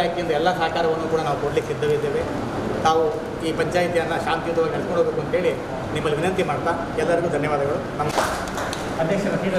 ಇಲಾಖೆಯಿಂದ ಎಲ್ಲ ಸಹಕಾರವನ್ನು ಕೂಡ ನಾವು ಕೊಡಲಿಕ್ಕೆ ಸಿದ್ಧವಿದ್ದೇವೆ. ತಾವು ಈ ಪಂಚಾಯಿತಿಯನ್ನು ಶಾಂತಿಯುತವಾಗಿ ನಡೆಸ್ಕೊಂಡು ಹೋಗಬೇಕು ಅಂತೇಳಿ ನಿಮ್ಮಲ್ಲಿ ವಿನಂತಿ ಮಾಡ್ತಾ ಎಲ್ಲರಿಗೂ ಧನ್ಯವಾದಗಳು. ನಮಸ್ಕಾರ ಅಧ್ಯಕ್ಷರ ಸೀಟ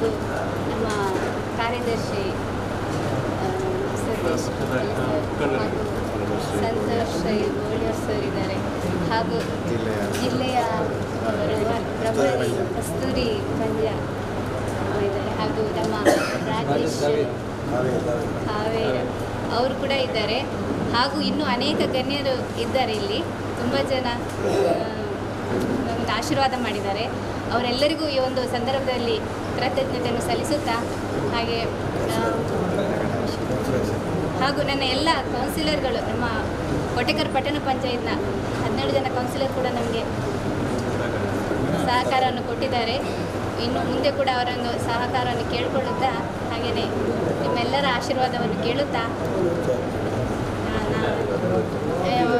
ಹಾಗೂ ನಮ್ಮ ಕಾರ್ಯದರ್ಶಿ ಸಂತೋಷ್ ಗೋಳಿಯರ್ ಸರ್ ಇದ್ದಾರೆ. ಹಾಗೂ ಜಿಲ್ಲೆಯ ಪ್ರಭ- ಪ್ರಭಾರಿ ಕಸ್ತೂರಿ ಪಂದ್ಯ ಇದ್ದಾರೆ. ಹಾಗೂ ನಮ್ಮ ರಾಜೇಶ್ ಹಾವೇರ ಅವರು ಕೂಡ ಇದ್ದಾರೆ. ಹಾಗೂ ಇನ್ನೂ ಅನೇಕ ಗಣ್ಯರು ಇದ್ದಾರೆ ಇಲ್ಲಿ. ತುಂಬ ಜನ ಒಂದು ನಮಗೆ ಆಶೀರ್ವಾದ ಮಾಡಿದ್ದಾರೆ. ಅವರೆಲ್ಲರಿಗೂ ಈ ಒಂದು ಸಂದರ್ಭದಲ್ಲಿ ಕೃತಜ್ಞತೆಯನ್ನು ಸಲ್ಲಿಸುತ್ತಾ ಹಾಗೆ ಹಾಗೂ ನನ್ನ ಎಲ್ಲ ಕೌನ್ಸಿಲರ್ಗಳು ನಮ್ಮ ಕೊಟೆಕರ್ ಪಟ್ಟಣ ಪಂಚಾಯತ್ನ ಹದಿನೇಳು ಜನ ಕೌನ್ಸಿಲರ್ ಕೂಡ ನಮಗೆ ಸಹಕಾರವನ್ನು ಕೊಟ್ಟಿದ್ದಾರೆ. ಇನ್ನು ಮುಂದೆ ಕೂಡ ಅವರೊಂದು ಸಹಕಾರವನ್ನು ಕೇಳಿಕೊಳ್ಳುತ್ತಾ ಹಾಗೆಯೇ ನಿಮ್ಮೆಲ್ಲರ ಆಶೀರ್ವಾದವನ್ನು ಕೇಳುತ್ತಾ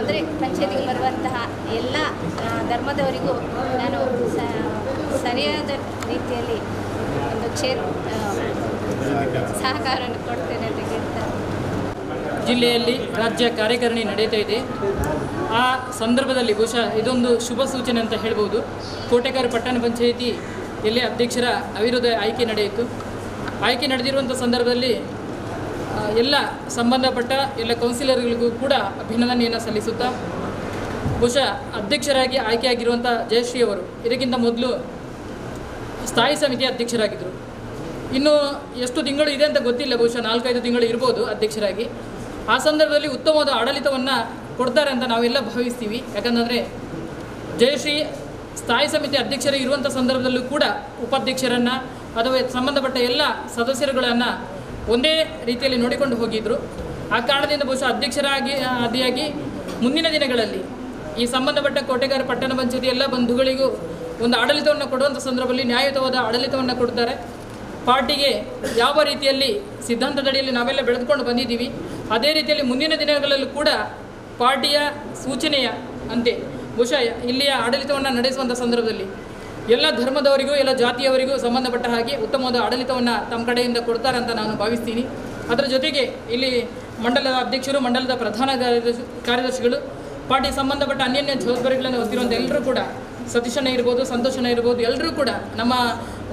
ಅಂದರೆ ಪಂಚಾಯತಿಗೆ ಬರುವಂತಹ ಎಲ್ಲ ಧರ್ಮದವರಿಗೂ ನಾನು ಸರಿಯಾದ ರೀತಿಯಲ್ಲಿ ಒಂದು ಕ್ಷೇತ್ರ ಸಹಕಾರವನ್ನು ಕೊಡ್ತೇನೆ ಅಂತ ಹೇಳ್ತಾರೆ. ಜಿಲ್ಲೆಯಲ್ಲಿ ರಾಜ್ಯ ಕಾರ್ಯಕಾರಿಣಿ ನಡೀತಾ ಇದೆ. ಆ ಸಂದರ್ಭದಲ್ಲಿ ಬಹುಶಃ ಇದೊಂದು ಶುಭ ಸೂಚನೆ ಅಂತ ಹೇಳ್ಬೋದು. ಕೋಟೆಕಾರ ಪಟ್ಟಣ ಪಂಚಾಯಿತಿ ಎಲ್ಲಿ ಅಧ್ಯಕ್ಷರ ಅವಿರೋಧ ಆಯ್ಕೆ ನಡೆಯಿತು. ಆಯ್ಕೆ ನಡೆದಿರುವಂಥ ಸಂದರ್ಭದಲ್ಲಿ ಎಲ್ಲ ಸಂಬಂಧಪಟ್ಟ ಎಲ್ಲ ಕೌನ್ಸಿಲರ್ಗಳಿಗೂ ಕೂಡ ಅಭಿನಂದನೆಯನ್ನು ಸಲ್ಲಿಸುತ್ತಾ, ಬಹುಶಃ ಅಧ್ಯಕ್ಷರಾಗಿ ಆಯ್ಕೆಯಾಗಿರುವಂಥ ಜಯಶ್ರೀ ಅವರು, ಇದಕ್ಕಿಂತ ಮೊದಲು ಸ್ಥಾಯಿ ಸಮಿತಿ ಅಧ್ಯಕ್ಷರಾಗಿದ್ದರು ಇನ್ನು ಎಷ್ಟು ತಿಂಗಳು ಇದೆ ಅಂತ ಗೊತ್ತಿಲ್ಲ, ಬಹುಶಃ ನಾಲ್ಕೈದು ತಿಂಗಳು ಇರ್ಬೋದು ಅಧ್ಯಕ್ಷರಾಗಿ. ಆ ಸಂದರ್ಭದಲ್ಲಿ ಉತ್ತಮವಾದ ಆಡಳಿತವನ್ನು ಕೊಡ್ತಾರೆ ಅಂತ ನಾವೆಲ್ಲ ಭಾವಿಸ್ತೀವಿ. ಯಾಕಂತಂದರೆ ಜಯಶ್ರೀ ಸ್ಥಾಯಿ ಸಮಿತಿ ಅಧ್ಯಕ್ಷರ ಇರುವಂಥ ಸಂದರ್ಭದಲ್ಲೂ ಕೂಡ ಉಪಾಧ್ಯಕ್ಷರನ್ನು ಅಥವಾ ಸಂಬಂಧಪಟ್ಟ ಎಲ್ಲ ಸದಸ್ಯರುಗಳನ್ನು ಒಂದೇ ರೀತಿಯಲ್ಲಿ ನೋಡಿಕೊಂಡು ಹೋಗಿದ್ದರು ಆ ಕಾರಣದಿಂದ ಬಹುಶಃ ಅಧ್ಯಕ್ಷರಾಗಿ, ಆದಿಯಾಗಿ ಮುಂದಿನ ದಿನಗಳಲ್ಲಿ ಈ ಸಂಬಂಧಪಟ್ಟ ಕೋಟೆಗಾರ ಪಟ್ಟಣ ಪಂಚಾಯತಿ ಎಲ್ಲ ಬಂಧುಗಳಿಗೂ ಒಂದು ಆಡಳಿತವನ್ನು ಕೊಡುವಂಥ ಸಂದರ್ಭದಲ್ಲಿ ನ್ಯಾಯಯುತವಾದ ಆಡಳಿತವನ್ನು ಕೊಡ್ತಾರೆ ಪಾರ್ಟಿಗೆ ಯಾವ ರೀತಿಯಲ್ಲಿ ಸಿದ್ಧಾಂತದಡಿಯಲ್ಲಿ ನಾವೆಲ್ಲ ಬೆಳೆದುಕೊಂಡು ಬಂದಿದ್ದೀವಿ, ಅದೇ ರೀತಿಯಲ್ಲಿ ಮುಂದಿನ ದಿನಗಳಲ್ಲೂ ಕೂಡ ಪಾರ್ಟಿಯ ಸೂಚನೆಯ ಅಂತೆ ಬಹುಶಃ ಇಲ್ಲಿಯ ಆಡಳಿತವನ್ನು ನಡೆಸುವಂಥ ಸಂದರ್ಭದಲ್ಲಿ ಎಲ್ಲ ಧರ್ಮದವರಿಗೂ, ಎಲ್ಲ ಜಾತಿಯವರಿಗೂ ಸಂಬಂಧಪಟ್ಟ ಹಾಗೆ ಉತ್ತಮವಾದ ಆಡಳಿತವನ್ನು ತಮ್ಮ ಕಡೆಯಿಂದ ಕೊಡ್ತಾರೆ ಅಂತ ನಾನು ಭಾವಿಸ್ತೀನಿ. ಅದರ ಜೊತೆಗೆ ಇಲ್ಲಿ ಮಂಡಲದ ಅಧ್ಯಕ್ಷರು, ಮಂಡಲದ ಪ್ರಧಾನ ಕಾರ್ಯದರ್ಶಿ, ಕಾರ್ಯದರ್ಶಿಗಳು, ಪಾರ್ಟಿ ಸಂಬಂಧಪಟ್ಟ ಅನ್ಯನ್ಯ ಜವಾಬ್ದಾರಿಗಳನ್ನು ಹೊತ್ತಿರುವಂಥ ಎಲ್ಲರೂ ಕೂಡ ಸತೀಶಣ್ಣ ಇರ್ಬೋದು ಸಂತೋಷನೇ ಇರ್ಬೋದು ಎಲ್ಲರೂ ಕೂಡ ನಮ್ಮ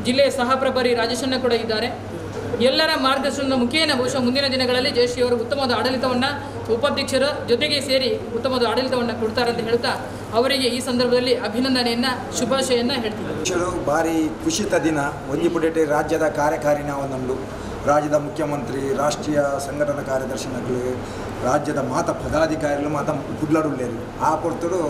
ಜಿಲ್ಲೆಯ ಸಹ ಪ್ರಭಾರಿ ರಾಜೇಶಣ್ಣ ಕೂಡ ಇದ್ದಾರೆ. ಎಲ್ಲರ ಮಾರ್ಗದರ್ಶನದ ಮುಖೇನ ಬಹುಶಃ ಮುಂದಿನ ದಿನಗಳಲ್ಲಿ ಜಯಶ್ರೀ ಅವರು ಉತ್ತಮವಾದ ಆಡಳಿತವನ್ನು ಉಪಾಧ್ಯಕ್ಷರ ಜೊತೆಗೆ ಸೇರಿ ಉತ್ತಮವಾದ ಆಡಳಿತವನ್ನು ಕೊಡ್ತಾರೆ ಅಂತ ಹೇಳ್ತಾ ಅವರಿಗೆ ಈ ಸಂದರ್ಭದಲ್ಲಿ ಅಭಿನಂದನೆಯನ್ನು ಶುಭಾಶಯವನ್ನು ಹೇಳ್ತೀನಿ. ಭಾರಿ ಖುಷಿತ ದಿನ ಒಂದಿಪುಡೇಟೆ ರಾಜ್ಯದ ಕಾರ್ಯಕಾರಿಣಿ ಅವನಂದು ರಾಜ್ಯದ ಮುಖ್ಯಮಂತ್ರಿ, ರಾಷ್ಟ್ರೀಯ ಸಂಘಟನಾ ಕಾರ್ಯದರ್ಶಿ ನಕಲು ರಾಜ್ಯದ ಮಾತ ಪದಾಧಿಕಾರಿಗಳು ಮಾತ ಗುಡ್ಲರುಳ್ಳೇರು ಆ ಕೊಡ್ತರು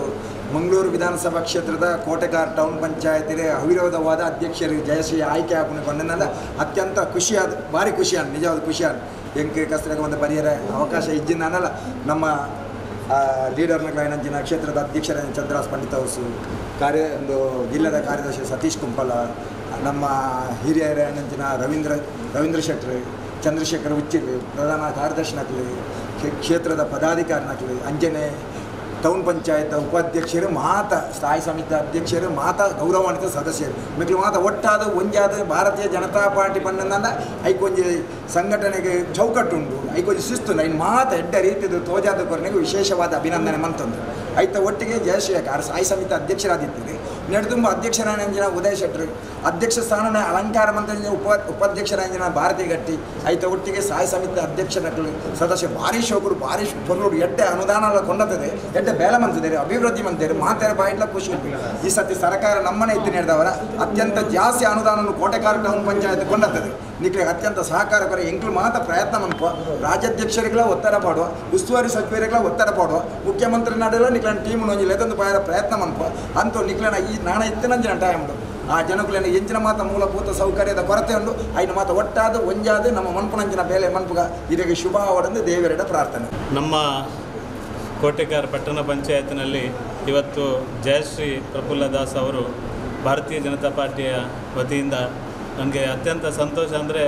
ಮಂಗಳೂರು ವಿಧಾನಸಭಾ ಕ್ಷೇತ್ರದ ಕೋಟೆಗಾರ್ ಟೌನ್ ಪಂಚಾಯತಿಗೆ ಅವಿರೋಧವಾದ ಅಧ್ಯಕ್ಷರು ಜಯಶ್ರೀ ಆಯ್ಕೆ ಹಾಕೊಂಡಿಕೊಂಡ ಅತ್ಯಂತ ಖುಷಿಯಾದ, ಭಾರಿ ಖುಷಿಯಾದ ನಿಜವಾದ ಖುಷಿಯಾದ ಎಂಕೆ ಕಸ್ತರಿಗೆ ಒಂದು ಪರಿಹಾರ ಅವಕಾಶ ಇಜ್ಜಿನ ಅನ್ನಲ್ಲ ನಮ್ಮ ಲೀಡರ್ನ ಕ್ಲೈನಂಚಿನ ಕ್ಷೇತ್ರದ ಅಧ್ಯಕ್ಷರ ಚಂದ್ರಾಸ್ ಪಂಡಿತ ಅವಸು, ಕಾರ್ಯ, ಒಂದು ಜಿಲ್ಲೆದ ಕಾರ್ಯದರ್ಶಿ ಸತೀಶ್ ಕುಂಪಲ, ನಮ್ಮ ಹಿರಿಯ ರವೀಂದ್ರ ರವೀಂದ್ರ ಶೆಟ್ರಿ, ಚಂದ್ರಶೇಖರ್ ಉಚ್ಚಿರಿ ಪ್ರಧಾನ ಕಾರ್ಯದರ್ಶಿ ಕ್ಷೇತ್ರದ ಪದಾಧಿಕಾರಿನ ನಕಲಿ ಅಂಜನೆ ಟೌನ್ ಪಂಚಾಯತ್ ಉಪಾಧ್ಯಕ್ಷರು, ಮಾತ, ಸ್ಥಾಯಿ ಸಮಿತಿ ಅಧ್ಯಕ್ಷರು, ಮಾತ ಗೌರವಾನ್ವಿತ ಸದಸ್ಯರು. ಮಿಕ್ಲು ಮಾತ ಒಟ್ಟಾದ, ಒಂಜಾದ ಭಾರತೀಯ ಜನತಾ ಪಾರ್ಟಿ ಬಂದ ಐಕೊಂಜಿ ಸಂಘಟನೆಗೆ ಚೌಕಟ್ಟುಂಡು ಐಕೊಂಜಿ ಶಿಸ್ತು ಐನ್ ಮಾತ ಎಡ್ಡ ರೀತಿದು ತೋಜಾದ ಕೊರನೆಗೆ ವಿಶೇಷವಾದ ಅಭಿನಂದನೆ ಮಂತಂದು. ಐತ ಒಟ್ಟಿಗೆ ಜಯಶೇಖರ್ ಸ್ಥಾಯಿ ಸಮಿತಿ ಅಧ್ಯಕ್ಷರಾದಿದ್ದೀರಿ ನೆಡದುಂಬ ಅಧ್ಯಕ್ಷರಾಂಜಿನ ಉದಯ ಶೆಟ್ಟರು ಅಧ್ಯಕ್ಷ ಸ್ಥಾನನ ಅಲಂಕಾರ ಮಂತ್ರಿ ಉಪ ಉಪಾಧ್ಯಕ್ಷರಾಂಜಿನ ಭಾರತಿ ಗಟ್ಟಿ. ಐತ ಒಟ್ಟಿಗೆ ಸಹಾಯ ಸಮಿತಿ ಅಧ್ಯಕ್ಷರಗಳು ಸದಸ್ಯ ಭಾರಿ ಶೋಕರು, ಭಾರಿ ಪೊರ್ಲುಡು ಎಡ್ಡೆ ಅನುದಾನ ಎಲ್ಲ ಕೊಂಡತ್ತದೆ ಎಡ್ಡೆ ಬೇಲ ಮಂತಿದ್ದಾರೆ ಅಭಿವೃದ್ಧಿ ಮಂತಿದ್ದಾರೆ ಮಾತಾಡ ಬಾಯಿಟ್ಲ ಖುಷಿ ಈ ಸತಿ ಸರ್ಕಾರ ನಮ್ಮನೆ ಎತ್ತಿ ನೀಡಿದವರ ಅತ್ಯಂತ ಜಾಸ್ತಿ ಅನುದಾನವನ್ನು ಕೋಟೆಕಾರ ಕಾರ್ಯಕ್ರಮ ಪಂಚಾಯತ್ ಕೊಂಡತ್ತದೆ ಇದಕ್ಕೆ ಅತ್ಯಂತ ಸಹಕಾರಕರ ಎಂಕ್ಲು ಮಾತ್ರ ಪ್ರಯತ್ನ ಮನ್ಪ ರಾಜ್ಯಾಧ್ಯಕ್ಷರಿಗೆಲ್ಲ ಒತ್ತಡ ಪಾಡುವ, ಉಸ್ತುವಾರಿ ಸಚಿವರಿಗೆಲ್ಲ ಒತ್ತಡ ಪಾಡುವ, ಮುಖ್ಯಮಂತ್ರಿ ನಾಡೆಲ್ಲ ನಿಕ್ಲನ ಟೀಮ್ ನೊಂಜಿಲ್ಲ ಅದೊಂದು ಬಾರ ಪ್ರಯತ್ನ ಮನ್ಪ ಅಂತೂ ನಿಕ್ಲನ ಈ ನಾಣ ಇತ್ತಿನಂಜಿನ ಟೈಮ್ ಆ ಜನಗಳನ್ನ ಎಂಚಿನ ಮಾತ ಮೂಲಭೂತ ಸೌಕರ್ಯದ ಕೊರತೆ ಉಂಡು ಐನ ಮಾತ ಒಟ್ಟಾದ, ಒಂಜಾದ ನಮ್ಮ ಮನ್ಪುನಂಚಿನ ಬೇಲೆ ಮನ್ಪುಗ. ಇದಕ್ಕೆ ಶುಭ ಒಡೆಂದು ದೇವರಡ ಪ್ರಾರ್ಥನೆ. ನಮ್ಮ ಕೋಟೆಕಾರ ಪಟ್ಟಣ ಪಂಚಾಯತ್ನಲ್ಲಿ ಇವತ್ತು ಜಯಶ್ರೀ ಪ್ರಫುಲ್ಲ ದಾಸ್ ಅವರು ಭಾರತೀಯ ಜನತಾ ಪಾರ್ಟಿಯ ವತಿಯಿಂದ ನನಗೆ ಅತ್ಯಂತ ಸಂತೋಷ ಅಂದರೆ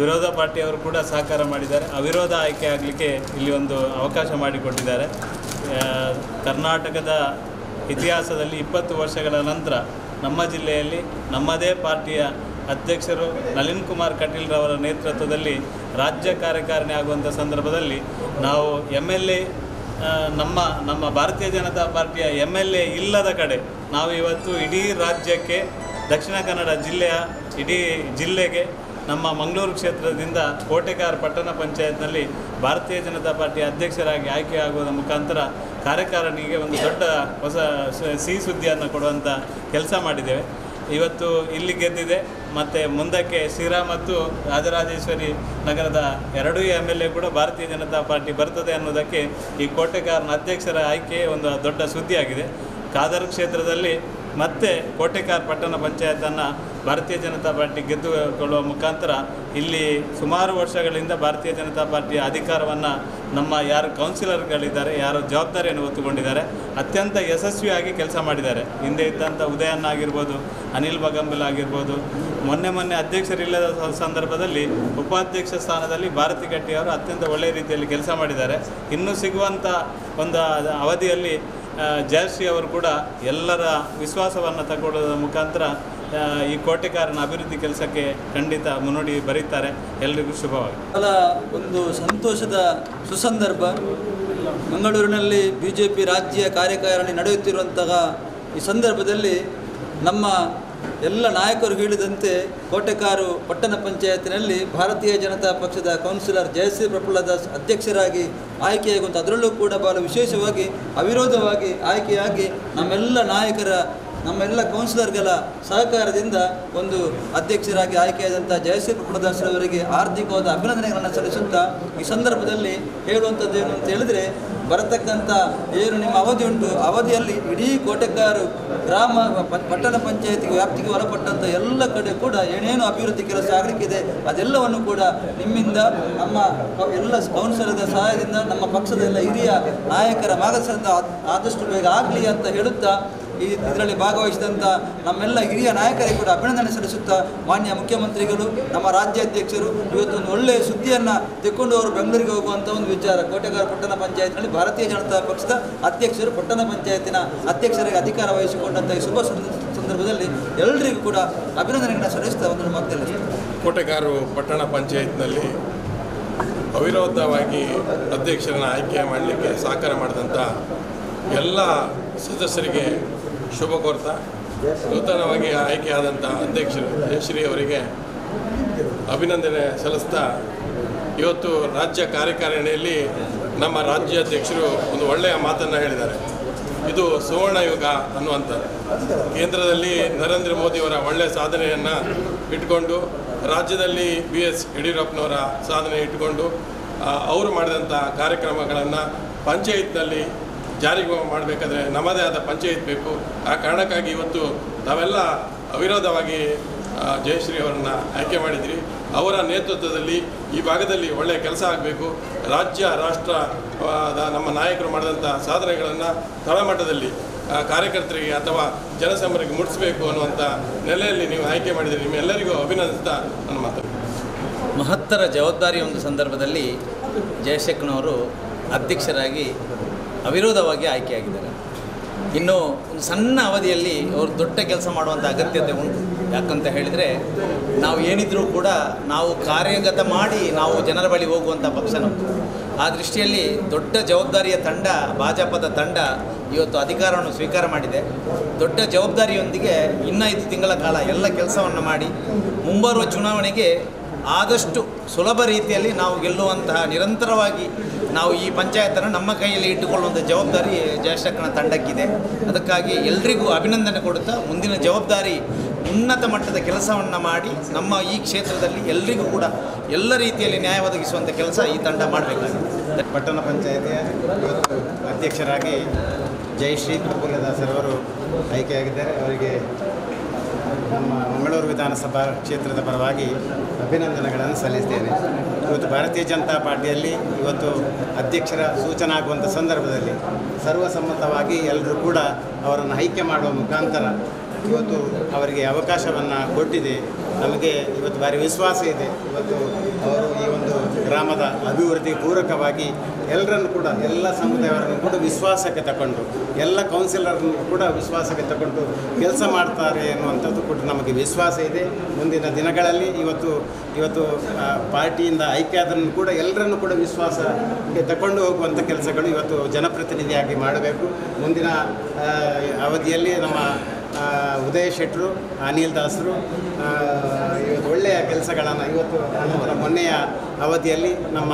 ವಿರೋಧ ಪಾರ್ಟಿಯವರು ಕೂಡ ಸಹಕಾರ ಮಾಡಿದ್ದಾರೆ. ಅವಿರೋಧ ಆಯ್ಕೆ ಆಗಲಿಕ್ಕೆ ಇಲ್ಲಿ ಒಂದು ಅವಕಾಶ ಮಾಡಿಕೊಟ್ಟಿದ್ದಾರೆ. ಕರ್ನಾಟಕದ ಇತಿಹಾಸದಲ್ಲಿ ಇಪ್ಪತ್ತು ವರ್ಷಗಳ ನಂತರ ನಮ್ಮ ಜಿಲ್ಲೆಯಲ್ಲಿ ನಮ್ಮದೇ ಪಾರ್ಟಿಯ ಅಧ್ಯಕ್ಷರು ನಳಿನ್ ಕುಮಾರ್ ಕಟೀಲ್ರವರ ನೇತೃತ್ವದಲ್ಲಿ ರಾಜ್ಯ ಕಾರ್ಯಕಾರಿಣಿ ಆಗುವಂಥ ಸಂದರ್ಭದಲ್ಲಿ ನಾವು ಎಂ ಎಲ್ ಎ ನಮ್ಮ ನಮ್ಮ ಭಾರತೀಯ ಜನತಾ ಪಾರ್ಟಿಯ ಎಂ ಎಲ್ ಎ ಇಲ್ಲದ ಕಡೆ ನಾವು ಇವತ್ತು ಇಡೀ ರಾಜ್ಯಕ್ಕೆ ದಕ್ಷಿಣ ಕನ್ನಡ ಜಿಲ್ಲೆಯ ಇಡೀ ಜಿಲ್ಲೆಗೆ ನಮ್ಮ ಮಂಗಳೂರು ಕ್ಷೇತ್ರದಿಂದ ಕೋಟೆಕಾರ್ ಪಟ್ಟಣ ಪಂಚಾಯತ್ನಲ್ಲಿ ಭಾರತೀಯ ಜನತಾ ಪಾರ್ಟಿ ಅಧ್ಯಕ್ಷರಾಗಿ ಆಯ್ಕೆಯಾಗುವ ಮುಖಾಂತರ ಕಾರ್ಯಕಾರಿಣಿಗೆ ಒಂದು ದೊಡ್ಡ ಹೊಸ ಸಿಹಿ ಸುದ್ದಿಯನ್ನು ಕೊಡುವಂಥ ಕೆಲಸ ಮಾಡಿದ್ದೇವೆ. ಇವತ್ತು ಇಲ್ಲಿ ಗೆದ್ದಿದೆ. ಮತ್ತು ಮುಂದಕ್ಕೆ ಶಿರಾ ಮತ್ತು ರಾಜರಾಜೇಶ್ವರಿ ನಗರದ ಎರಡೂ ಎಂ ಎಲ್ ಎ ಕೂಡ ಭಾರತೀಯ ಜನತಾ ಪಾರ್ಟಿ ಬರ್ತದೆ ಅನ್ನೋದಕ್ಕೆ ಈ ಕೋಟೆಕಾರನ ಅಧ್ಯಕ್ಷರ ಆಯ್ಕೆ ಒಂದು ದೊಡ್ಡ ಸುದ್ದಿಯಾಗಿದೆ. ಕಾದರ್ ಕ್ಷೇತ್ರದಲ್ಲಿ ಮತ್ತೆ ಕೋಟೆಕಾರ್ ಪಟ್ಟಣ ಪಂಚಾಯತನ್ನು ಭಾರತೀಯ ಜನತಾ ಪಾರ್ಟಿ ಗೆದ್ದುಕೊಳ್ಳುವ ಮುಖಾಂತರ ಇಲ್ಲಿ ಸುಮಾರು ವರ್ಷಗಳಿಂದ ಭಾರತೀಯ ಜನತಾ ಪಾರ್ಟಿಯ ಅಧಿಕಾರವನ್ನು ನಮ್ಮ ಯಾರು ಕೌನ್ಸಿಲರ್ಗಳಿದ್ದಾರೆ, ಯಾರು ಜವಾಬ್ದಾರಿಯನ್ನು ಹೊತ್ತುಕೊಂಡಿದ್ದಾರೆ, ಅತ್ಯಂತ ಯಶಸ್ವಿಯಾಗಿ ಕೆಲಸ ಮಾಡಿದ್ದಾರೆ. ಹಿಂದೆ ಇದ್ದಂಥ ಉದಯನ್ ಆಗಿರ್ಬೋದು, ಅನಿಲ್ ಬಗಂಬಲ್ ಆಗಿರ್ಬೋದು, ಮೊನ್ನೆ ಮೊನ್ನೆ ಅಧ್ಯಕ್ಷರಿಲ್ಲದ ಸಂದರ್ಭದಲ್ಲಿ ಉಪಾಧ್ಯಕ್ಷ ಸ್ಥಾನದಲ್ಲಿ ಭಾರತಿ ಗಟ್ಟಿಯವರು ಅತ್ಯಂತ ಒಳ್ಳೆಯ ರೀತಿಯಲ್ಲಿ ಕೆಲಸ ಮಾಡಿದ್ದಾರೆ. ಇನ್ನೂ ಸಿಗುವಂಥ ಒಂದು ಅವಧಿಯಲ್ಲಿ ಜಯಶ್ರೀ ಅವರು ಕೂಡ ಎಲ್ಲರ ವಿಶ್ವಾಸವನ್ನು ತಗೊಳ್ಳೋದ್ರ ಮುಖಾಂತರ ಈ ಕೋಟೆಕಾರನ ಅಭಿವೃದ್ಧಿ ಕೆಲಸಕ್ಕೆ ಖಂಡಿತ ಮುನ್ನುಡಿ ಬರೀತಾರೆ. ಎಲ್ರಿಗೂ ಶುಭವಾಗಿ ಬಹಳ ಒಂದು ಸಂತೋಷದ ಸುಸಂದರ್ಭ. ಮಂಗಳೂರಿನಲ್ಲಿ ಬಿ ಜೆ ಪಿ ರಾಜ್ಯ ಕಾರ್ಯಕಾರಿಣಿ ನಡೆಯುತ್ತಿರುವಂತಹ ಈ ಸಂದರ್ಭದಲ್ಲಿ ನಮ್ಮ ಎಲ್ಲ ನಾಯಕರು ಹೇಳಿದಂತೆ ಕೋಟೆಕಾರು ಪಟ್ಟಣ ಪಂಚಾಯತಿನಲ್ಲಿ ಭಾರತೀಯ ಜನತಾ ಪಕ್ಷದ ಕೌನ್ಸಿಲರ್ ಜಯಶ್ರೀ ಪ್ರಫುಲ್ಲದಾಸ್ ಅಧ್ಯಕ್ಷರಾಗಿ ಆಯ್ಕೆಯಾಗುವಂಥ ಅದರಲ್ಲೂ ಕೂಡ ಬಹಳ ವಿಶೇಷವಾಗಿ ಅವಿರೋಧವಾಗಿ ಆಯ್ಕೆಯಾಗಿ ನಮ್ಮೆಲ್ಲ ನಾಯಕರ, ನಮ್ಮೆಲ್ಲ ಕೌನ್ಸಿಲರ್ಗಳ ಸಹಕಾರದಿಂದ ಒಂದು ಅಧ್ಯಕ್ಷರಾಗಿ ಆಯ್ಕೆಯಾದಂಥ ಜಯಶ್ರೀ ಪ್ರಫುಲ್ಲದಾಸ್ ಅವರಿಗೆ ಆರ್ಥಿಕವಾದ ಅಭಿನಂದನೆಗಳನ್ನು ಸಲ್ಲಿಸುತ್ತಾ ಈ ಸಂದರ್ಭದಲ್ಲಿ ಹೇಳುವಂಥದ್ದು ಏನು ಅಂತ ಹೇಳಿದರೆ ಬರತಕ್ಕಂಥ ಏನು ನಿಮ್ಮ ಅವಧಿ ಉಂಟು? ಅವಧಿಯಲ್ಲಿ ಇಡೀ ಕೋಟೆಕಾರು ಗ್ರಾಮ ಪಟ್ಟಣ ಪಂಚಾಯತಿಗೆ, ವ್ಯಾಪ್ತಿಗೆ ಒಳಪಟ್ಟಂಥ ಎಲ್ಲ ಕಡೆ ಕೂಡ ಏನೇನು ಅಭಿವೃದ್ಧಿ ಕೆಲಸ ಆಗಲಿಕ್ಕಿದೆ, ಅದೆಲ್ಲವನ್ನು ಕೂಡ ನಿಮ್ಮಿಂದ ನಮ್ಮ ಎಲ್ಲ ಕೌನ್ಸಿಲರ್ಗಳ ಸಹಾಯದಿಂದ ನಮ್ಮ ಪಕ್ಷದ ಎಲ್ಲ ಹಿರಿಯ ನಾಯಕರ ಮಾರ್ಗದರ್ಶನದಿಂದ ಆದಷ್ಟು ಬೇಗ ಆಗಲಿ ಅಂತ ಹೇಳುತ್ತಾ ಈ ಇದರಲ್ಲಿ ಭಾಗವಹಿಸಿದಂಥ ನಮ್ಮೆಲ್ಲ ಹಿರಿಯ ನಾಯಕರಿಗೆ ಕೂಡ ಅಭಿನಂದನೆ ಸಲ್ಲಿಸುತ್ತಾ ಮಾನ್ಯ ಮುಖ್ಯಮಂತ್ರಿಗಳು, ನಮ್ಮ ರಾಜ್ಯಾಧ್ಯಕ್ಷರು ಇವತ್ತು ಒಂದು ಒಳ್ಳೆಯ ಸುದ್ದಿಯನ್ನು ತೆಕ್ಕೊಂಡು ಅವರು ಬೆಂಗಳೂರಿಗೆ ಹೋಗುವಂಥ ಒಂದು ವಿಚಾರ. ಕೋಟೆಗಾರ ಪಟ್ಟಣ ಪಂಚಾಯತ್ನಲ್ಲಿ ಭಾರತೀಯ ಜನತಾ ಪಕ್ಷದ ಅಧ್ಯಕ್ಷರು ಪಟ್ಟಣ ಪಂಚಾಯತಿನ ಅಧ್ಯಕ್ಷರಿಗೆ ಅಧಿಕಾರ ವಹಿಸಿಕೊಂಡಂಥ ಈ ಶುಭ ಸಂದ- ಸಂದರ್ಭದಲ್ಲಿ ಎಲ್ಲರಿಗೂ ಕೂಡ ಅಭಿನಂದನೆಗಳನ್ನು ಸಲ್ಲಿಸ್ತಾ ಒಂದು ಮಾತಲ್ಲಿ ಕೋಟೆಗಾರು ಪಟ್ಟಣ ಪಂಚಾಯತ್ನಲ್ಲಿ ಅವಿರೋಧವಾಗಿ ಅಧ್ಯಕ್ಷರನ್ನು ಆಯ್ಕೆ ಮಾಡಲಿಕ್ಕೆ ಸಹಕಾರ ಮಾಡಿದಂಥ ಎಲ್ಲ ಸದಸ್ಯರಿಗೆ ಶುಭ ಕೋರ್ತಾ? ನೂತನವಾಗಿ ಆಯ್ಕೆಯಾದಂಥ ಅಧ್ಯಕ್ಷರು ಜಯಶ್ರೀ ಅವರಿಗೆ ಅಭಿನಂದನೆ ಸಲ್ಲಿಸ್ತಾ, ಇವತ್ತು ರಾಜ್ಯ ಕಾರ್ಯಕಾರಿಣಿಯಲ್ಲಿ ನಮ್ಮ ರಾಜ್ಯಾಧ್ಯಕ್ಷರು ಒಂದು ಒಳ್ಳೆಯ ಮಾತನ್ನು ಹೇಳಿದ್ದಾರೆ. ಇದು ಸುವರ್ಣ ಯುಗ ಅನ್ನುವಂಥದ್ದು. ಕೇಂದ್ರದಲ್ಲಿ ನರೇಂದ್ರ ಮೋದಿಯವರ ಒಳ್ಳೆಯ ಸಾಧನೆಯನ್ನು ಇಟ್ಕೊಂಡು, ರಾಜ್ಯದಲ್ಲಿ ಬಿ ಎಸ್ ಯಡಿಯೂರಪ್ಪನವರ ಸಾಧನೆ ಇಟ್ಕೊಂಡು ಅವರು ಮಾಡಿದಂಥ ಕಾರ್ಯಕ್ರಮಗಳನ್ನು ಪಂಚಾಯತ್ನಲ್ಲಿ ಜಾರಿಗೆ ಮಾಡಬೇಕಾದ್ರೆ ನಮ್ಮದೇ ಆದ ಪಂಚಾಯತ್ ಬೇಕು. ಆ ಕಾರಣಕ್ಕಾಗಿ ಇವತ್ತು ನಾವೆಲ್ಲ ಅವಿರೋಧವಾಗಿ ಜಯಶ್ರೀ ಅವರನ್ನು ಆಯ್ಕೆ ಮಾಡಿದ್ರಿ. ಅವರ ನೇತೃತ್ವದಲ್ಲಿ ಈ ಭಾಗದಲ್ಲಿ ಒಳ್ಳೆಯ ಕೆಲಸ ಆಗಬೇಕು. ರಾಜ್ಯ, ರಾಷ್ಟ್ರ ನಮ್ಮ ನಾಯಕರು ಮಾಡಿದಂಥ ಸಾಧನೆಗಳನ್ನು ತಳಮಟ್ಟದಲ್ಲಿ ಕಾರ್ಯಕರ್ತರಿಗೆ ಅಥವಾ ಜನಸಾಮಾನ್ಯರಿಗೆ ಮುಟ್ಟಿಸಬೇಕು ಅನ್ನುವಂಥ ನೆಲೆಯಲ್ಲಿ ನೀವು ಆಯ್ಕೆ ಮಾಡಿದ್ರಿ. ನಿಮ್ಮೆಲ್ಲರಿಗೂ ಅಭಿನಂದಿಸ್ತಾ ನನ್ನ ಮಾತು. ಮಹತ್ತರ ಜವಾಬ್ದಾರಿ ಒಂದು ಸಂದರ್ಭದಲ್ಲಿ ಜಯಶೇಖರನವರು ಅಧ್ಯಕ್ಷರಾಗಿ ಅವಿರೋಧವಾಗಿ ಆಯ್ಕೆಯಾಗಿದ್ದಾರೆ. ಇನ್ನು ಒಂದು ಸಣ್ಣ ಅವಧಿಯಲ್ಲಿ ಅವರು ದೊಡ್ಡ ಕೆಲಸ ಮಾಡುವಂಥ ಅಗತ್ಯತೆ ಉಂಟು. ಯಾಕಂತ ಹೇಳಿದರೆ, ನಾವು ಏನಿದ್ರೂ ಕೂಡ ನಾವು ಕಾರ್ಯಗತ ಮಾಡಿ ನಾವು ಜನರ ಬಳಿ ಹೋಗುವಂಥ ಪಕ್ಷ ನಮ್ಮದು ಆ ದೃಷ್ಟಿಯಲ್ಲಿ ದೊಡ್ಡ ಜವಾಬ್ದಾರಿಯ ತಂಡ, ಭಾಜಪದ ತಂಡ ಇವತ್ತು ಅಧಿಕಾರವನ್ನು ಸ್ವೀಕಾರ ಮಾಡಿದೆ. ದೊಡ್ಡ ಜವಾಬ್ದಾರಿಯೊಂದಿಗೆ ಇನ್ನೈದು ತಿಂಗಳ ಕಾಲ ಎಲ್ಲ ಕೆಲಸವನ್ನು ಮಾಡಿ, ಮುಂಬರುವ ಚುನಾವಣೆಗೆ ಆದಷ್ಟು ಸುಲಭ ರೀತಿಯಲ್ಲಿ ನಾವು ಗೆಲ್ಲುವಂತಹ ನಿರಂತರವಾಗಿ ನಾವು ಈ ಪಂಚಾಯತನ್ನು ನಮ್ಮ ಕೈಯಲ್ಲಿ ಇಟ್ಟುಕೊಳ್ಳುವಂಥ ಜವಾಬ್ದಾರಿ ಜಯಶಕ್ಕನ ತಂಡಕ್ಕಿದೆ. ಅದಕ್ಕಾಗಿ ಎಲ್ರಿಗೂ ಅಭಿನಂದನೆ ಕೊಡುತ್ತಾ ಮುಂದಿನ ಜವಾಬ್ದಾರಿ ಉನ್ನತ ಮಟ್ಟದ ಕೆಲಸವನ್ನು ಮಾಡಿ ನಮ್ಮ ಈ ಕ್ಷೇತ್ರದಲ್ಲಿ ಎಲ್ರಿಗೂ ಕೂಡ ಎಲ್ಲ ರೀತಿಯಲ್ಲಿ ನ್ಯಾಯ ಒದಗಿಸುವಂಥ ಕೆಲಸ ಈ ತಂಡ ಮಾಡಬೇಕಾಗಿದೆ. ಪಟ್ಟಣ ಪಂಚಾಯತಿಯ ಅಧ್ಯಕ್ಷರಾಗಿ ಜಯಶ್ರೀ ಪ್ರಫುಲ್ಲದಾಸರವರು ಆಯ್ಕೆಯಾಗಿದ್ದಾರೆ. ಅವರಿಗೆ ನಮ್ಮ ಮಂಗಳೂರು ವಿಧಾನಸಭಾ ಕ್ಷೇತ್ರದ ಪರವಾಗಿ ಅಭಿನಂದನೆಗಳನ್ನು ಸಲ್ಲಿಸ್ತೇನೆ. ಇವತ್ತು ಭಾರತೀಯ ಜನತಾ ಪಾರ್ಟಿಯಲ್ಲಿ ಇವತ್ತು ಅಧ್ಯಕ್ಷರ ಸೂಚನೆ ಆಗುವಂಥ ಸಂದರ್ಭದಲ್ಲಿ ಸರ್ವಸಮ್ಮತವಾಗಿ ಎಲ್ಲರೂ ಕೂಡ ಅವರನ್ನು ಆಯ್ಕೆ ಮಾಡುವ ಮುಖಾಂತರ ಇವತ್ತು ಅವರಿಗೆ ಅವಕಾಶವನ್ನು ಕೊಟ್ಟಿದೆ. ನಮಗೆ ಇವತ್ತು ಭಾರಿ ವಿಶ್ವಾಸ ಇದೆ. ಇವತ್ತು ಅವರು ಈ ಒಂದು ಗ್ರಾಮದ ಅಭಿವೃದ್ಧಿ ಪೂರಕವಾಗಿ ಎಲ್ಲರನ್ನು ಕೂಡ, ಎಲ್ಲ ಸಮುದಾಯವರನ್ನು ಕೂಡ ವಿಶ್ವಾಸಕ್ಕೆ ತಗೊಂಡು, ಎಲ್ಲ ಕೌನ್ಸಿಲರ್ನೂ ಕೂಡ ವಿಶ್ವಾಸಕ್ಕೆ ತಗೊಂಡು ಕೆಲಸ ಮಾಡ್ತಾರೆ ಅನ್ನುವಂಥದ್ದು ಕೂಡ ನಮಗೆ ವಿಶ್ವಾಸ ಇದೆ. ಮುಂದಿನ ದಿನಗಳಲ್ಲಿ ಇವತ್ತು ಇವತ್ತು ಪಾರ್ಟಿಯಿಂದ ಪಾರ್ಟಿಯಿಂದ ಆಯ್ಕೆಯಾದನ್ನು ಕೂಡ ಎಲ್ಲರನ್ನು ಕೂಡ ವಿಶ್ವಾಸಕ್ಕೆ ತಗೊಂಡು ಹೋಗುವಂಥ ಕೆಲಸಗಳು ಇವತ್ತು ಜನಪ್ರತಿನಿಧಿಯಾಗಿ ಮಾಡಬೇಕು. ಮುಂದಿನ ಅವಧಿಯಲ್ಲಿ ನಮ್ಮ ಉದಯ ಶೆಟ್ಟರು ಅನಿಲ್ ದಾಸರು ಒಳ್ಳೆಯ ಕೆಲಸಗಳನ್ನು ಇವತ್ತು ಅನಂತರ ಮೊನ್ನೆಯ ಅವಧಿಯಲ್ಲಿ ನಮ್ಮ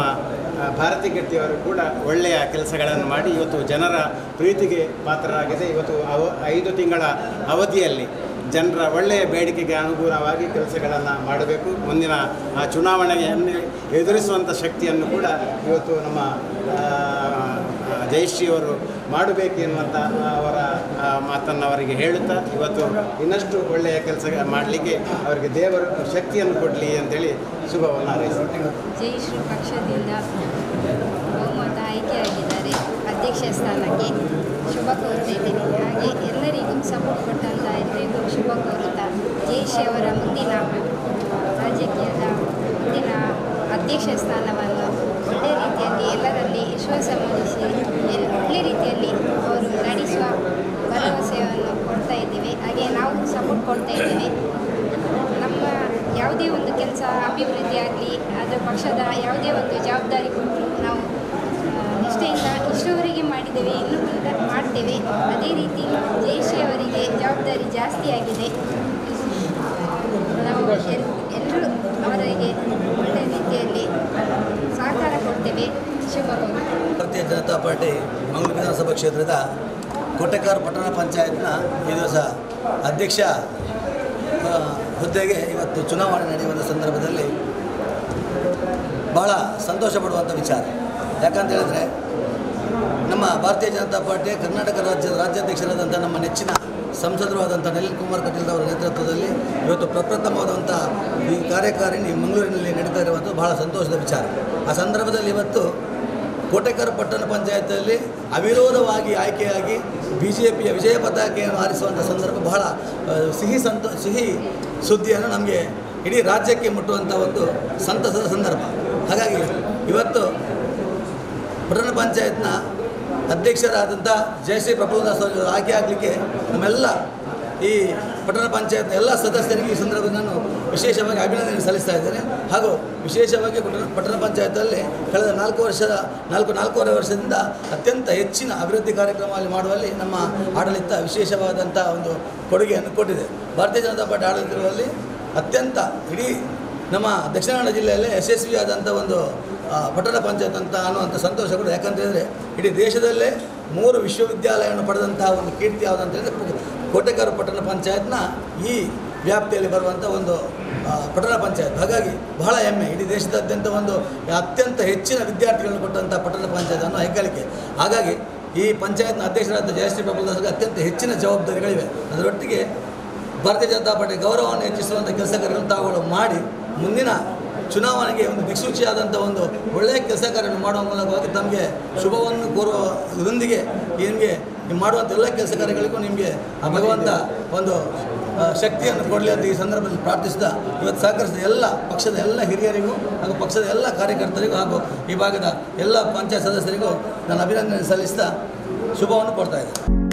ಭಾರತಿ ಗಟ್ಟಿಯವರು ಕೂಡ ಒಳ್ಳೆಯ ಕೆಲಸಗಳನ್ನು ಮಾಡಿ ಇವತ್ತು ಜನರ ಪ್ರೀತಿಗೆ ಪಾತ್ರರಾಗಿದೆ ಇವತ್ತು ಅವ, ಐದು ತಿಂಗಳ ಅವಧಿಯಲ್ಲಿ ಜನರ ಒಳ್ಳೆಯ ಬೇಡಿಕೆಗೆ ಅನುಗುಣವಾಗಿ ಕೆಲಸಗಳನ್ನು ಮಾಡಬೇಕು. ಮುಂದಿನ ಚುನಾವಣೆಯನ್ನು ಎದುರಿಸುವಂಥ ಶಕ್ತಿಯನ್ನು ಕೂಡ ಇವತ್ತು ನಮ್ಮ ಜಯಶ್ರೀ ಅವರು ಮಾಡಬೇಕು ಎನ್ನುವಂಥ ಅವರ ಮಾತನ್ನು ಅವರಿಗೆ ಹೇಳುತ್ತಾ ಇವತ್ತು ಇನ್ನಷ್ಟು ಒಳ್ಳೆಯ ಕೆಲಸ ಮಾಡಲಿಕ್ಕೆ ಅವರಿಗೆ ದೇವರು ಶಕ್ತಿಯನ್ನು ಕೊಡಲಿ ಅಂತೇಳಿ ಶುಭವನ್ನು ಹಾರೈಸುತ್ತೇನೆ ಜಯಶ್ರೀ ಪಕ್ಷದಿಂದ ಬಹುಮತ ಆಯ್ಕೆಯಾಗಿದ್ದಾರೆ ಅಧ್ಯಕ್ಷ ಸ್ಥಾನಕ್ಕೆ ಶುಭ ಕೋರ್ತಾ ಹಾಗೆ ಎಲ್ಲರಿಗೂ ಸಪೋರ್ಟ್ ಕೊಟ್ಟಂತ ಎಲ್ಲರಿಗೂ ಶುಭ ಕೋರುತ್ತಾ ಜಯಶ್ರೀ ಅವರ ಮುಂದಿನ ರಾಜಕೀಯದ ಮುಂದಿನ ಅಧ್ಯಕ್ಷ ಸ್ಥಾನವನ್ನು ಒಳ್ಳೆಯ ರೀತಿಯಲ್ಲಿ ಎಲ್ಲರಲ್ಲಿ ವಿಶ್ವಾಸ ಮೂಡಿಸಿ ಒಳ್ಳೆ ರೀತಿಯಲ್ಲಿ ಅವರು ನಡೆಸುವ ಭರವಸೆಯನ್ನು ಕೊಡ್ತಾ ಇದ್ದೀವಿ. ಹಾಗೆ ನಾವು ಸಪೋರ್ಟ್ ಕೊಡ್ತಾ ಇದ್ದೀವಿ. ನಮ್ಮ ಯಾವುದೇ ಒಂದು ಕೆಲಸ ಅಭಿವೃದ್ಧಿ ಆಗಲಿ, ಅದರ ಪಕ್ಷದ ಯಾವುದೇ ಒಂದು ಜವಾಬ್ದಾರಿ ಕೊಟ್ಟರು ನಾವು ನಿಷ್ಠೆಯಿಂದ ಇಷ್ಟುವರೆಗೆ ಮಾಡಿದ್ದೇವೆ, ಇನ್ನೂ ಮುಂದೆ ಮಾಡ್ತೇವೆ. ಅದೇ ರೀತಿ ಜಯಶ್ರೀ ಜವಾಬ್ದಾರಿ ಜಾಸ್ತಿಯಾಗಿದೆ ನಾವು ಭಾರತೀಯ ಜನತಾ ಪಾರ್ಟಿ ಮಂಗಳೂರು ವಿಧಾನಸಭಾ ಕ್ಷೇತ್ರದ ಕೊಟ್ಟೆಕಾರ್ ಪಟ್ಟಣ ಪಂಚಾಯತ್ನ ಈ ದಿವಸ ಅಧ್ಯಕ್ಷ ಹುದ್ದೆಗೆ ಇವತ್ತು ಚುನಾವಣೆ ನಡೆಯುವ ಸಂದರ್ಭದಲ್ಲಿ ಬಹಳ ಸಂತೋಷ ಪಡುವಂಥ ವಿಚಾರ. ಯಾಕಂತ ಹೇಳಿದ್ರೆ ನಮ್ಮ ಭಾರತೀಯ ಜನತಾ ಪಾರ್ಟಿಯ ಕರ್ನಾಟಕ ರಾಜ್ಯದ ರಾಜ್ಯಾಧ್ಯಕ್ಷರಾದಂಥ ನಮ್ಮ ನೆಚ್ಚಿನ ಸಂಸದರು ಆದಂಥ ಕುಮಾರ್ ಕಟೀಲ್ ಅವರ ನೇತೃತ್ವದಲ್ಲಿ ಇವತ್ತು ಪ್ರಪ್ರಥಮವಾದಂಥ ಈ ಕಾರ್ಯಕಾರಿಣಿ ಮಂಗಳೂರಿನಲ್ಲಿ ನಡೀತಾ ಇರುವಂಥದ್ದು ಬಹಳ ಸಂತೋಷದ ವಿಚಾರ. ಆ ಸಂದರ್ಭದಲ್ಲಿ ಇವತ್ತು ಕೋಟೆಕರ್ ಪಟ್ಟಣ ಪಂಚಾಯತಲ್ಲಿ ಅವಿರೋಧವಾಗಿ ಆಯ್ಕೆಯಾಗಿ ಬಿ ಜೆ ಪಿಯ ವಿಜಯ ಪತಾಕೆಯನ್ನು ಆರಿಸುವಂಥ ಸಂದರ್ಭ ಬಹಳ ಸಿಹಿ ಸಂತ, ಸಿಹಿ ಸುದ್ದಿಯನ್ನು ನಮಗೆ ಇಡೀ ರಾಜ್ಯಕ್ಕೆ ಮುಟ್ಟುವಂಥ ಒಂದು ಸಂತಸದ ಸಂದರ್ಭ. ಹಾಗಾಗಿ ಇವತ್ತು ಪಟ್ಟಣ ಪಂಚಾಯತ್ನ ಅಧ್ಯಕ್ಷರಾದಂಥ ಜಯಶ್ರೀ ಪ್ರಫುಲ್ಲದಾಸ್ ಅವರು ಆಯ್ಕೆ ಆಗಲಿಕ್ಕೆ ನಮ್ಮೆಲ್ಲ ಈ ಪಟ್ಟಣ ಪಂಚಾಯತ್ನ ಎಲ್ಲ ಸದಸ್ಯರಿಗೆ ಈ ಸಂದರ್ಭದಲ್ಲಿ ನಾನು ವಿಶೇಷವಾಗಿ ಅಭಿನಂದನೆ ಸಲ್ಲಿಸ್ತಾ ಇದ್ದೇನೆ. ಹಾಗೂ ವಿಶೇಷವಾಗಿ ಪಟ್ಟಣ ಪಟ್ಟಣ ಪಂಚಾಯತಲ್ಲಿ ಕಳೆದ ನಾಲ್ಕು ವರ್ಷದ ನಾಲ್ಕು ನಾಲ್ಕೂವರೆ ವರ್ಷದಿಂದ ಅತ್ಯಂತ ಹೆಚ್ಚಿನ ಅಭಿವೃದ್ಧಿ ಕಾರ್ಯಕ್ರಮದಲ್ಲಿ ಮಾಡುವಲ್ಲಿ ನಮ್ಮ ಆಡಳಿತ ವಿಶೇಷವಾದಂಥ ಒಂದು ಕೊಡುಗೆಯನ್ನು ಕೊಟ್ಟಿದೆ. ಭಾರತೀಯ ಜನತಾ ಪಾರ್ಟಿ ಆಡಳಿತದಲ್ಲಿ ಅತ್ಯಂತ ಇಡೀ ನಮ್ಮ ದಕ್ಷಿಣ ಕನ್ನಡ ಜಿಲ್ಲೆಯಲ್ಲೇ ಯಶಸ್ವಿಯಾದಂಥ ಒಂದು ಪಟ್ಟಣ ಪಂಚಾಯತ್ ಅಂತ ಅನ್ನುವಂಥ ಸಂತೋಷ ಕೂಡ ಯಾಕಂತ ಹೇಳಿದ್ರೆ ಇಡೀ ದೇಶದಲ್ಲೇ ಮೂರು ವಿಶ್ವವಿದ್ಯಾಲಯವನ್ನು ಪಡೆದಂತಹ ಒಂದು ಕೀರ್ತಿ ಯಾವುದಂತ ಹೇಳಿದ್ರೆ ಕೋಟೆಕಾರ ಪಟ್ಟಣ ಪಂಚಾಯತ್ನ ಈ ವ್ಯಾಪ್ತಿಯಲ್ಲಿ ಬರುವಂಥ ಒಂದು ಪಟ್ಟಣ ಪಂಚಾಯತ್. ಹಾಗಾಗಿ ಬಹಳ ಹೆಮ್ಮೆ. ಇಡೀ ದೇಶದಾದ್ಯಂತ ಒಂದು ಅತ್ಯಂತ ಹೆಚ್ಚಿನ ವಿದ್ಯಾರ್ಥಿಗಳನ್ನು ಕೊಟ್ಟಂಥ ಪಟ್ಟಣ ಪಂಚಾಯತ್ ಅನ್ನೋ ಹೆಗ್ಗಳಿಕೆ ಹಾಗಾಗಿ ಈ ಪಂಚಾಯತ್ನ ಅಧ್ಯಕ್ಷರಾದ ಜಯಶ್ರೀ ಪ್ರಭುದಾಸ್ಗೆ ಅತ್ಯಂತ ಹೆಚ್ಚಿನ ಜವಾಬ್ದಾರಿಗಳಿವೆ. ಅದರೊಟ್ಟಿಗೆ ಭಾರತೀಯ ಜನತಾ ಪಾರ್ಟಿ ಗೌರವವನ್ನು ಹೆಚ್ಚಿಸುವಂಥ ಕೆಲಸ ತಾವುಗಳು ಮಾಡಿ ಮುಂದಿನ ಚುನಾವಣೆಗೆ ಒಂದು ದಿಕ್ಸೂಚಿಯಾದಂಥ ಒಂದು ಒಳ್ಳೆಯ ಕೆಲಸ ಕಾರ್ಯವನ್ನು ಮಾಡುವ ಮೂಲಕವಾಗಿ ತಮಗೆ ಶುಭವನ್ನು ಕೋರುವ ಇದರೊಂದಿಗೆ ನಿಮಗೆ ನೀವು ಮಾಡುವಂಥ ಎಲ್ಲ ಕೆಲಸ ಕಾರ್ಯಗಳಿಗೂ ನಿಮಗೆ ಆ ಭಗವಂತ ಒಂದು ಶಕ್ತಿಯನ್ನು ಕೊಡಲಿ ಅಂತ ಈ ಸಂದರ್ಭದಲ್ಲಿ ಪ್ರಾರ್ಥಿಸಿದ ಇವತ್ತು ಸಹಕರಿಸಿದ ಎಲ್ಲ ಪಕ್ಷದ ಎಲ್ಲ ಹಿರಿಯರಿಗೂ ಹಾಗೂ ಪಕ್ಷದ ಎಲ್ಲ ಕಾರ್ಯಕರ್ತರಿಗೂ ಹಾಗೂ ಈ ಭಾಗದ ಎಲ್ಲ ಪಂಚಾಯತ್ ಸದಸ್ಯರಿಗೂ ನಾನು ಅಭಿನಂದನೆ ಸಲ್ಲಿಸ್ತಾ ಶುಭವನ್ನು ಕೊಡ್ತಾ ಇದ್ದೇನೆ.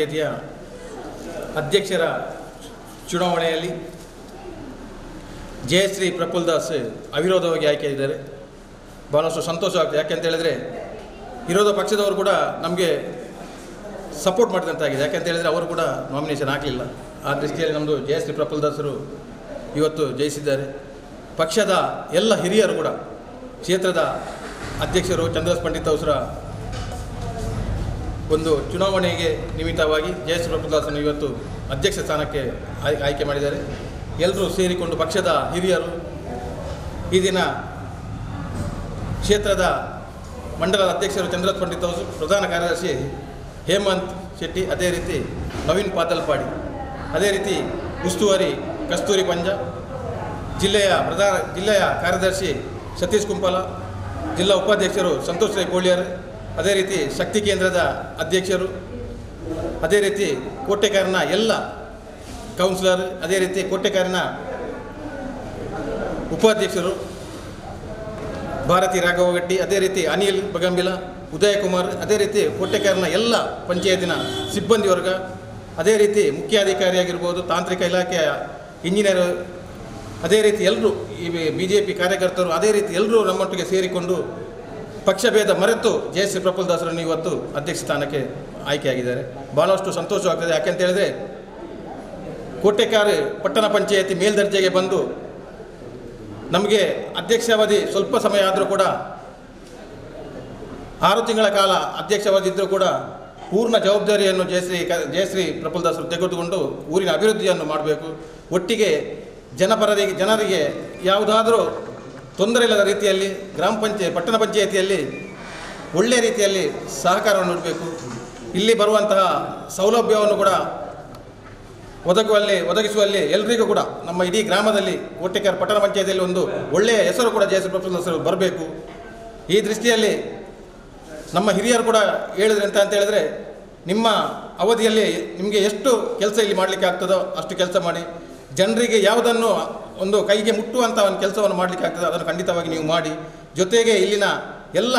ಪಂಚಾಯಿತಿಯ ಅಧ್ಯಕ್ಷರ ಚುನಾವಣೆಯಲ್ಲಿ ಜಯಶ್ರೀ ಪ್ರಫುಲ್ ದಾಸ್ ಅವಿರೋಧವಾಗಿ ಆಯ್ಕೆಯಾಗಿದ್ದಾರೆ ಭಾಳಷ್ಟು ಸಂತೋಷ ಆಗ್ತದೆ. ಯಾಕೆಂತ ಹೇಳಿದರೆ, ವಿರೋಧ ಪಕ್ಷದವರು ಕೂಡ ನಮಗೆ ಸಪೋರ್ಟ್ ಮಾಡಿದಂತಾಗಿದೆ ಯಾಕೆಂತ ಹೇಳಿದರೆ, ಅವರು ಕೂಡ ನಾಮಿನೇಷನ್ ಆಗಲಿಲ್ಲ ಆ ದೃಷ್ಟಿಯಲ್ಲಿ ನಮ್ಮದು ಜಯಶ್ರೀ ಪ್ರಫುಲ್ ದಾಸರು ಇವತ್ತು ಜಯಿಸಿದ್ದಾರೆ. ಪಕ್ಷದ ಎಲ್ಲ ಹಿರಿಯರು ಕೂಡ, ಕ್ಷೇತ್ರದ ಅಧ್ಯಕ್ಷರು ಚಂದ್ರಸ್ ಪಂಡಿತ್ ಅವರ ಒಂದು ಚುನಾವಣೆಗೆ ನಿಮಿತ್ತವಾಗಿ ಜಯಶ್ರೀ ಪ್ರಭುದಾಸನ್ನು ಇವತ್ತು ಅಧ್ಯಕ್ಷ ಸ್ಥಾನಕ್ಕೆ ಆಯ್- ಆಯ್ಕೆ ಮಾಡಿದ್ದಾರೆ. ಎಲ್ಲರೂ ಸೇರಿಕೊಂಡು ಪಕ್ಷದ ಹಿರಿಯರು ಈ ದಿನ ಕ್ಷೇತ್ರದ ಮಂಡಲದ ಅಧ್ಯಕ್ಷರು ಚಂದ್ರತ್ ಪಂಡಿತ್ ಅವರು ಪ್ರಧಾನ ಕಾರ್ಯದರ್ಶಿ ಹೇಮಂತ್ ಶೆಟ್ಟಿ, ಅದೇ ರೀತಿ ನವೀನ್ ಪಾತಲ್ಪಾಡಿ, ಅದೇ ರೀತಿ ಉಸ್ತುವಾರಿ ಕಸ್ತೂರಿ ಪಂಜ, ಜಿಲ್ಲೆಯ ಪ್ರಧಾನ, ಜಿಲ್ಲೆಯ ಕಾರ್ಯದರ್ಶಿ ಸತೀಶ್ ಕುಂಪಲ, ಜಿಲ್ಲಾ ಉಪಾಧ್ಯಕ್ಷರು ಸಂತೋಷ್ ರೈ ಕೋಳಿಯರ್ ಅದೇ ರೀತಿ ಶಕ್ತಿ ಕೇಂದ್ರದ ಅಧ್ಯಕ್ಷರು, ಅದೇ ರೀತಿ ಕೋಟೆಕಾರನ ಎಲ್ಲ ಕೌನ್ಸಿಲರ್ ಅದೇ ರೀತಿ ಕೋಟೆಕಾರನ ಉಪಾಧ್ಯಕ್ಷರು, ಭಾರತಿ ರಾಘವಗಟ್ಟಿ ಅದೇ ರೀತಿ ಅನಿಲ್ ಬಗಂಬಿಲ ಉದಯ ಕುಮಾರ್ ಅದೇ ರೀತಿ ಕೋಟೆಕಾರನ ಎಲ್ಲ ಪಂಚಾಯತಿನ ಸಿಬ್ಬಂದಿ ವರ್ಗ, ಅದೇ ರೀತಿ ಮುಖ್ಯಾಧಿಕಾರಿಯಾಗಿರ್ಬೋದು, ತಾಂತ್ರಿಕ ಇಲಾಖೆಯ ಇಂಜಿನಿಯರ್, ಅದೇ ರೀತಿ ಎಲ್ಲರೂ ಈ ಬಿ ಜೆ ಪಿ ಕಾರ್ಯಕರ್ತರು, ಅದೇ ರೀತಿ ಎಲ್ಲರೂ ನಮ್ಮೊಟ್ಟಿಗೆ ಸೇರಿಕೊಂಡು ಪಕ್ಷಭೇದ ಮರೆತು ಜಯಶ್ರೀ ಪ್ರಫುಲ್ ದಾಸರನ್ನು ಇವತ್ತು ಅಧ್ಯಕ್ಷ ಸ್ಥಾನಕ್ಕೆ ಆಯ್ಕೆಯಾಗಿದ್ದಾರೆ. ಭಾಳಷ್ಟು ಸಂತೋಷವಾಗ್ತದೆ ಯಾಕೆಂತ ಹೇಳಿದ್ರೆ ಕೋಟೆಕಾರು ಪಟ್ಟಣ ಪಂಚಾಯತಿ ಮೇಲ್ದರ್ಜೆಗೆ ಬಂದು ನಮಗೆ ಅಧ್ಯಕ್ಷಾವಧಿ ಸ್ವಲ್ಪ ಸಮಯ ಆದರೂ ಕೂಡ, ಆರು ತಿಂಗಳ ಕಾಲ ಅಧ್ಯಕ್ಷಾವಧಿ ಇದ್ದರೂ ಕೂಡ ಪೂರ್ಣ ಜವಾಬ್ದಾರಿಯನ್ನು ಜಯಶ್ರೀ ಕ- ಜಯಶ್ರೀ ಪ್ರಫುಲ್ ದಾಸರು ತೆಗೆದುಕೊಂಡು ಊರಿನ ಅಭಿವೃದ್ಧಿಯನ್ನು ಮಾಡಬೇಕು. ಒಟ್ಟಿಗೆ ಜನಪರರಿಗೆ, ಜನರಿಗೆ ಯಾವುದಾದರೂ ತೊಂದರೆ ಇಲ್ಲದ ರೀತಿಯಲ್ಲಿ ಗ್ರಾಮ ಪಂಚಾಯತ್ ಪಟ್ಟಣ ಪಂಚಾಯತಿಯಲ್ಲಿ ಒಳ್ಳೆಯ ರೀತಿಯಲ್ಲಿ ಸಹಕಾರವನ್ನು ನೀಡಬೇಕು. ಇಲ್ಲಿ ಬರುವಂತಹ ಸೌಲಭ್ಯವನ್ನು ಕೂಡ ಒದಗುವಲ್ಲಿ, ಒದಗಿಸುವಲ್ಲಿ ಎಲ್ರಿಗೂ ಕೂಡ ನಮ್ಮ ಇಡೀ ಗ್ರಾಮದಲ್ಲಿ ಕೋಟೆಕರ್ ಪಟ್ಟಣ ಪಂಚಾಯತಿಯಲ್ಲಿ ಒಂದು ಒಳ್ಳೆಯ ಹೆಸರು ಕೂಡ ಜಯಶ್ರೀ ಪ್ರಫುಲ್ ಹೆಸರು ಬರಬೇಕು. ಈ ದೃಷ್ಟಿಯಲ್ಲಿ ನಮ್ಮ ಹಿರಿಯರು ಕೂಡ ಹೇಳಿದ್ರೆ ಅಂತ ಅಂತ ಹೇಳಿದ್ರೆ, ನಿಮ್ಮ ಅವಧಿಯಲ್ಲಿ ನಿಮಗೆ ಎಷ್ಟು ಕೆಲಸ ಇಲ್ಲಿ ಮಾಡಲಿಕ್ಕೆ ಆಗ್ತದೋ ಅಷ್ಟು ಕೆಲಸ ಮಾಡಿ. ಜನರಿಗೆ ಯಾವುದನ್ನು ಒಂದು ಕೈಗೆ ಮುಟ್ಟುವಂಥ ಒಂದು ಕೆಲಸವನ್ನು ಮಾಡಲಿಕ್ಕೆ ಆಗ್ತದೆ. ಅದನ್ನು ಖಂಡಿತವಾಗಿ ನೀವು ಮಾಡಿ. ಜೊತೆಗೆ ಇಲ್ಲಿನ ಎಲ್ಲ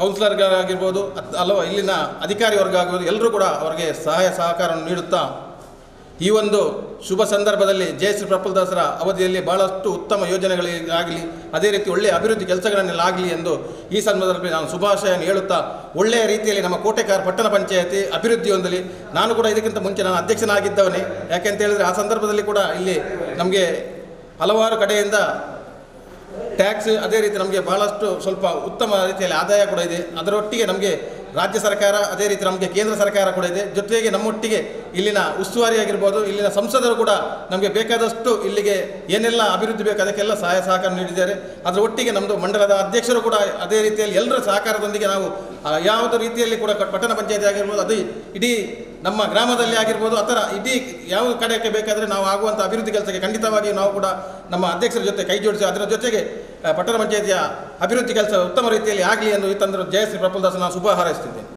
ಕೌನ್ಸಿಲರ್ಗಳಾಗಿರ್ಬೋದು ಅಥವಾ ಇಲ್ಲಿನ ಅಧಿಕಾರಿ ವರ್ಗ ಆಗಿರ್ಬೋದು ಎಲ್ಲರೂ ಕೂಡ ಅವರಿಗೆ ಸಹಾಯ ಸಹಕಾರವನ್ನು ನೀಡುತ್ತಾ ಈ ಒಂದು ಶುಭ ಸಂದರ್ಭದಲ್ಲಿ ಜಯಶ್ರೀ ಪ್ರಫುಲ್ ದಾಸರ ಅವಧಿಯಲ್ಲಿ ಬಹಳಷ್ಟು ಉತ್ತಮ ಯೋಜನೆಗಳಿಗಾಗಲಿ, ಅದೇ ರೀತಿ ಒಳ್ಳೆಯ ಅಭಿವೃದ್ಧಿ ಕೆಲಸಗಳನ್ನೆಲ್ಲ ಆಗಲಿ ಎಂದು ಈ ಸಂದರ್ಭದಲ್ಲಿ ನಾನು ಶುಭಾಶಯನ್ನು ಹೇಳುತ್ತಾ, ಒಳ್ಳೆಯ ರೀತಿಯಲ್ಲಿ ನಮ್ಮ ಕೋಟೆಕಾರ ಪಟ್ಟಣ ಪಂಚಾಯತಿ ಅಭಿವೃದ್ಧಿ ಹೊಂದಲಿ ನಾನು ಕೂಡ ಇದಕ್ಕಿಂತ ಮುಂಚೆ ನಾನು ಅಧ್ಯಕ್ಷನಾಗಿದ್ದವನೇ. ಯಾಕೆಂತ ಹೇಳಿದರೆ ಆ ಸಂದರ್ಭದಲ್ಲಿ ಕೂಡ ಇಲ್ಲಿ ನಮಗೆ ಹಲವಾರು ಕಡೆಯಿಂದ ಟ್ಯಾಕ್ಸ್ ಅದೇ ರೀತಿ ನಮಗೆ ಬಹಳಷ್ಟು ಸ್ವಲ್ಪ ಉತ್ತಮ ರೀತಿಯಲ್ಲಿ ಆದಾಯ ಕೂಡ ಇದೆ. ಅದರೊಟ್ಟಿಗೆ ನಮಗೆ ರಾಜ್ಯ ಸರ್ಕಾರ ಅದೇ ರೀತಿ ನಮಗೆ ಕೇಂದ್ರ ಸರ್ಕಾರ ಕೂಡ ಇದೆ. ಜೊತೆಗೆ ನಮ್ಮೊಟ್ಟಿಗೆ ಇಲ್ಲಿನ ಉಸ್ತುವಾರಿ ಆಗಿರ್ಬೋದು, ಇಲ್ಲಿನ ಸಂಸದರು ಕೂಡ ನಮಗೆ ಬೇಕಾದಷ್ಟು ಇಲ್ಲಿಗೆ ಏನೆಲ್ಲ ಅಭಿವೃದ್ಧಿ ಬೇಕು ಅದಕ್ಕೆಲ್ಲ ಸಹಾಯ ಸಹಕಾರ ನೀಡಿದ್ದಾರೆ. ಅದರ ಒಟ್ಟಿಗೆ ನಮ್ಮದು ಮಂಡಲದ ಅಧ್ಯಕ್ಷರು ಕೂಡ ಅದೇ ರೀತಿಯಲ್ಲಿ ಎಲ್ಲರ ಸಹಕಾರದೊಂದಿಗೆ ನಾವು ಯಾವುದೇ ರೀತಿಯಲ್ಲಿ ಕೂಡ ಪಟ್ಟಣ ಪಂಚಾಯತಿ ಆಗಿರ್ಬೋದು, ಅದು ಇಡೀ ನಮ್ಮ ಗ್ರಾಮದಲ್ಲಿ ಆಗಿರ್ಬೋದು, ಆ ಥರ ಇಡೀ ಯಾವ ಕಡೆಗೆ ಬೇಕಾದರೆ ನಾವು ಆಗುವಂಥ ಅಭಿವೃದ್ಧಿ ಕೆಲಸಕ್ಕೆ ಖಂಡಿತವಾಗಿಯೂ ನಾವು ಕೂಡ ನಮ್ಮ ಅಧ್ಯಕ್ಷರ ಜೊತೆ ಕೈ ಜೋಡಿಸಿ, ಅದರ ಜೊತೆಗೆ ಪಟ್ಟಣ ಪಂಚಾಯಿತಿಯ ಅಭಿವೃದ್ಧಿ ಕೆಲಸ ಉತ್ತಮ ರೀತಿಯಲ್ಲಿ ಆಗಲಿ ಎಂದು ಈ ತಂದ್ರೆ ಜಯಶ್ರೀ ಪ್ರಫುಲ್ದಾಸ್ ನಾನು ಶುಭ ಹಾರೈಸ್ತಿದ್ದೇನೆ